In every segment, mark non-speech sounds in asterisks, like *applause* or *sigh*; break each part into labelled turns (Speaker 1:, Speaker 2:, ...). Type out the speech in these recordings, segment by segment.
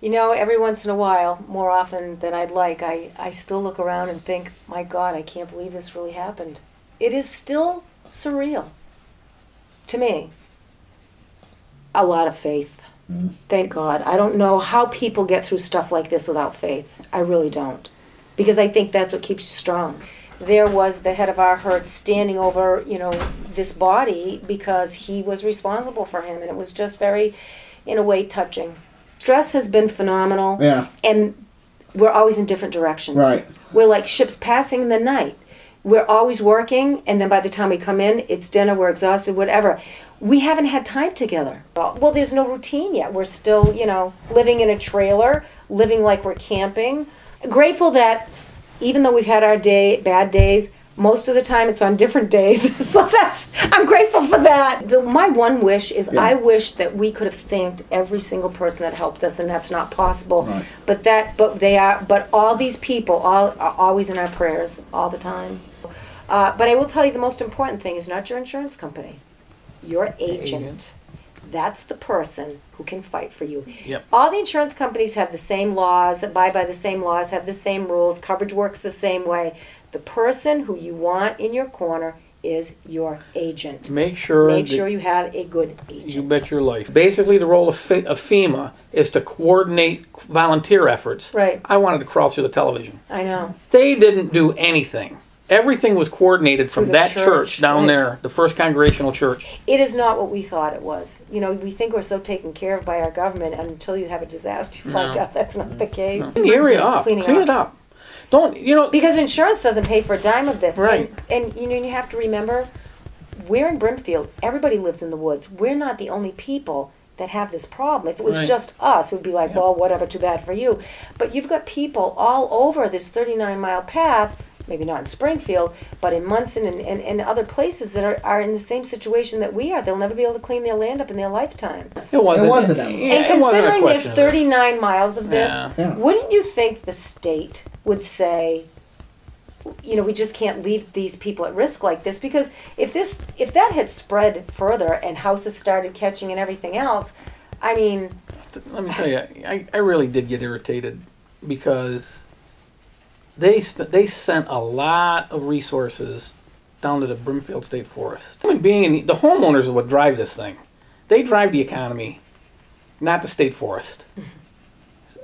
Speaker 1: You know, every once in a while, more often than I'd like, I, I still look around and think, my God, I can't believe this really happened. It is still surreal to me. A lot of faith.
Speaker 2: Mm.
Speaker 1: Thank God. I don't know how people get through stuff like this without faith. I really don't. Because I think that's what keeps you strong. There was the head of our herd standing over, you know, this body because he was responsible for him. And it was just very, in a way, touching. Stress has been phenomenal.
Speaker 2: Yeah.
Speaker 1: And we're always in different directions.
Speaker 2: Right.
Speaker 1: We're like ships passing in the night. We're always working, and then by the time we come in, it's dinner, we're exhausted, whatever. We haven't had time together. Well, there's no routine yet. We're still, you know, living in a trailer, living like we're camping. Grateful that even though we've had our day bad days, most of the time it's on different days. *laughs* so that's I'm grateful for that. The, my one wish is
Speaker 2: Yeah.
Speaker 1: I wish that we could have thanked every single person that helped us, and that's not possible.
Speaker 2: Right.
Speaker 1: But that, but they are, but all these people, all are always in our prayers all the time. Uh, but I will tell you, the most important thing is not your insurance company, your agent.
Speaker 3: Agent.
Speaker 1: That's the person who can fight for you.
Speaker 3: Yep.
Speaker 1: All the insurance companies have the same laws, abide by the same laws, have the same rules, coverage works the same way. The person who you want in your corner is your agent.
Speaker 3: Make sure
Speaker 1: Make sure you have a good agent.
Speaker 3: you bet your life. Basically, the role of, Fe- of FEMA is to coordinate volunteer efforts.
Speaker 1: Right.
Speaker 3: I wanted to crawl through the television.
Speaker 1: I know.
Speaker 3: They didn't do anything. Everything was coordinated from
Speaker 1: Through the
Speaker 3: that
Speaker 1: church,
Speaker 3: church, down
Speaker 1: right.
Speaker 3: there, the First Congregational Church.
Speaker 1: It is not what we thought it was. You know, we think we're so taken care of by our government and until you have a disaster, you find
Speaker 3: No.
Speaker 1: out that's not the case.
Speaker 3: Clean the area up.
Speaker 1: Cleaning
Speaker 3: Clean
Speaker 1: up.
Speaker 3: it up. Don't you know?
Speaker 1: Because insurance doesn't pay for a dime of this.
Speaker 3: Right.
Speaker 1: And, and you know, you have to remember, we're in Brimfield. Everybody lives in the woods. We're not the only people that have this problem. If it was
Speaker 3: Right.
Speaker 1: just us, it would be like, well, whatever, too bad for you. But you've got people all over this 39 mile path, maybe not in Springfield, but in Monson and, and, and other places that are, are in the same situation that we are. They'll never be able to clean their land up in their lifetime.
Speaker 3: It wasn't.
Speaker 2: wasn't that.
Speaker 3: Yeah,
Speaker 1: and
Speaker 3: it wasn't a
Speaker 1: considering there's
Speaker 3: question of it.
Speaker 1: 39 miles of this,
Speaker 3: Yeah.
Speaker 2: Yeah.
Speaker 1: wouldn't you think the state would say, you know, we just can't leave these people at risk like this? Because if this, if that had spread further and houses started catching and everything else, I mean,
Speaker 3: Let me tell you, I, I really did get irritated because they spent they sent a lot of resources down to the Brimfield State Forest. I mean, being the homeowners are what drive this thing. They drive the economy, not the state forest. Mm-hmm.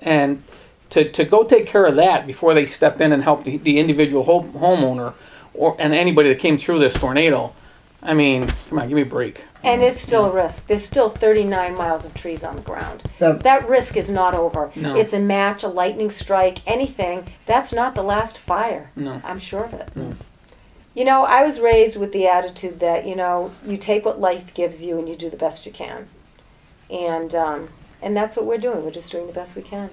Speaker 3: And to, to go take care of that before they step in and help the, the individual home, homeowner or and anybody that came through this tornado, I mean, come on, give me a break.
Speaker 1: and it's still a risk. There's still 39 miles of trees on the ground.
Speaker 2: That-
Speaker 1: That risk is not over.
Speaker 3: No.
Speaker 1: It's a match, a lightning strike, anything. That's not the last fire.
Speaker 3: No.
Speaker 1: I'm sure of it. You know, I was raised with the attitude that, you know, you take what life gives you and you do the best you can. And um, and that's what we're doing. We're just doing the best we can.